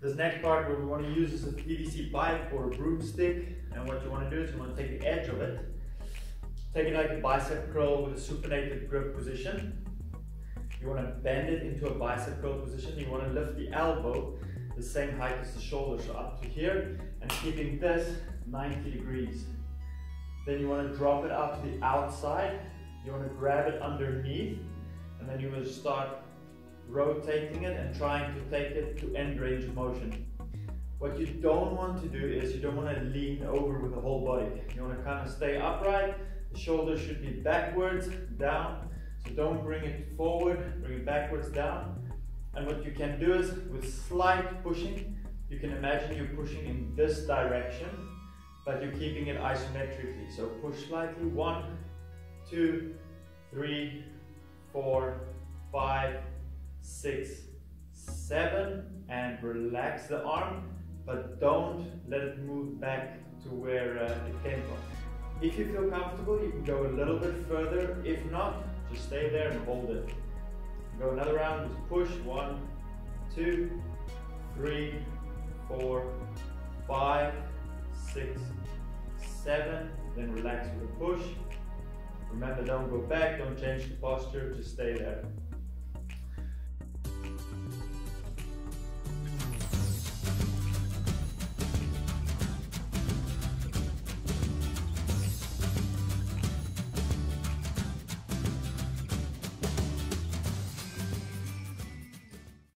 This next part what we want to use is a PVC pipe or a broomstick and what you want to do is you want to take the edge of it, take it like a bicep curl with a supinated grip position. You want to bend it into a bicep curl position. You want to lift the elbow the same height as the shoulder, so up to here, and keeping this 90 degrees. Then you want to drop it out to the outside. You want to grab it underneath, and then you will start rotating it and trying to take it to end range of motion. What you don't want to do is you don't want to lean over with the whole body. You want to kind of stay upright. The shoulders should be backwards, down. So don't bring it forward, bring it backwards, down. And what you can do is with slight pushing, you can imagine you're pushing in this direction, but you're keeping it isometrically. So push slightly, one, two, three, four, five, six, seven, and relax the arm, but don't let it move back to where uh, it came from. If you feel comfortable, you can go a little bit further. If not, just stay there and hold it. Go another round, just push, one, two, three, four, five, six, seven, then relax with a push. Remember, don't go back, don't change the posture, just stay there.